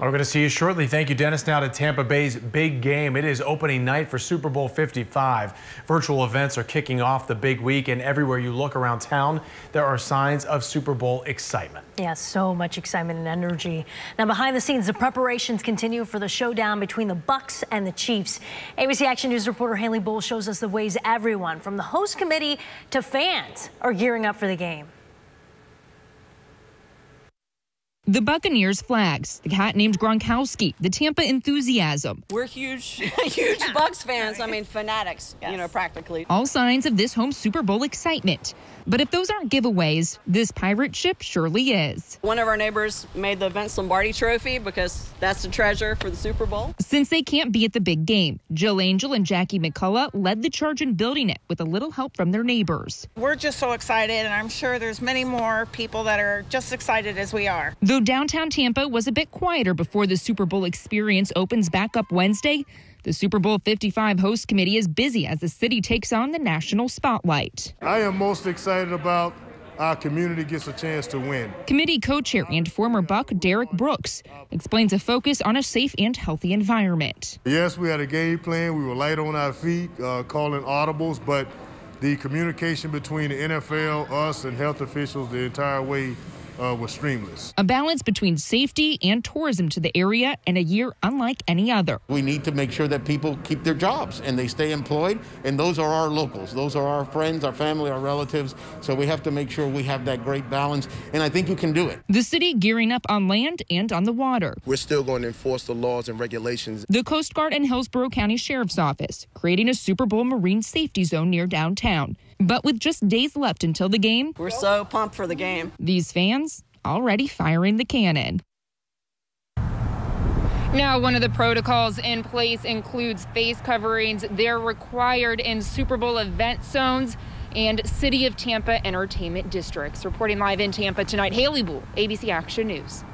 We're going to see you shortly. Thank you, Dennis. Now to Tampa Bay's big game. It is opening night for Super Bowl 55. Virtual events are kicking off the big week, and everywhere you look around town, there are signs of Super Bowl excitement. Yeah, so much excitement and energy. Now, behind the scenes, the preparations continue for the showdown between the Bucs and the Chiefs. ABC Action News reporter Haley Bull shows us the ways everyone, from the host committee to fans, are gearing up for the game. The Buccaneers flags, the cat named Gronkowski, the Tampa enthusiasm. We're huge, huge Bucs fans. I mean, fanatics, yes. you know, practically. All signs of this home Super Bowl excitement. But if those aren't giveaways, this pirate ship surely is. One of our neighbors made the Vince Lombardi trophy because that's the treasure for the Super Bowl. Since they can't be at the big game, Jill Angel and Jackie McCullough led the charge in building it with a little help from their neighbors. We're just so excited, and I'm sure there's many more people that are just excited as we are. Though downtown Tampa was a bit quieter before the Super Bowl experience opens back up Wednesday, the Super Bowl 55 host committee is busy as the city takes on the national spotlight. I am most excited about our community gets a chance to win. Committee co-chair and former Buc Derrick Brooks explains a focus on a safe and healthy environment. Yes, we had a game plan. We were light on our feet, uh, calling audibles, but the communication between the NFL, us, and health officials the entire way uh, was streamless. A balance between safety and tourism to the area and a year unlike any other. We need to make sure that people keep their jobs and they stay employed, and those are our locals. Those are our friends, our family, our relatives. So we have to make sure we have that great balance, and I think you can do it. The city gearing up on land and on the water. We're still going to enforce the laws and regulations. The Coast Guard and Hillsborough County Sheriff's Office creating a Super Bowl Marine safety zone near downtown. But with just days left until the game, we're so pumped for the game. These fans already firing the cannon. Now, one of the protocols in place includes face coverings. They're required in Super Bowl event zones and City of Tampa entertainment districts. Reporting live in Tampa tonight, Haley Bull, ABC Action News.